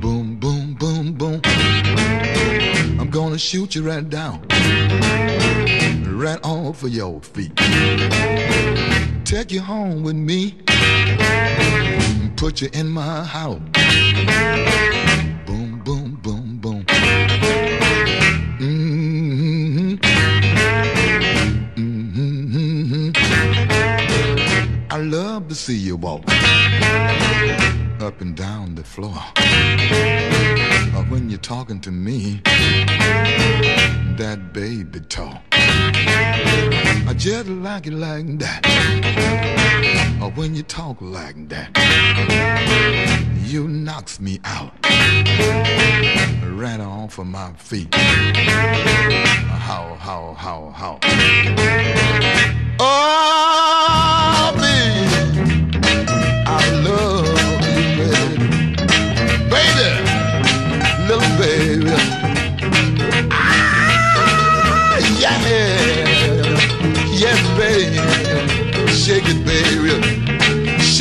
Boom, boom, boom, boom. I'm gonna shoot you right down, right off of your feet. Take you home with me, put you in my house. I love to see you walk up and down the floor. Or when you're talking to me, that baby talk. I just like it like that. Or when you talk like that, you knocks me out. Right off of my feet. How, how, how, how.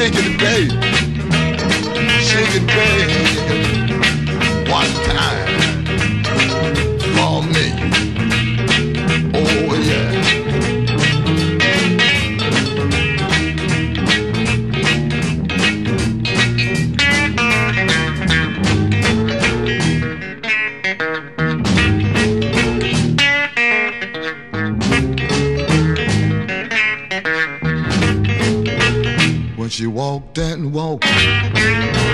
Shake it, babe. Shake it, babe. she walked and walked.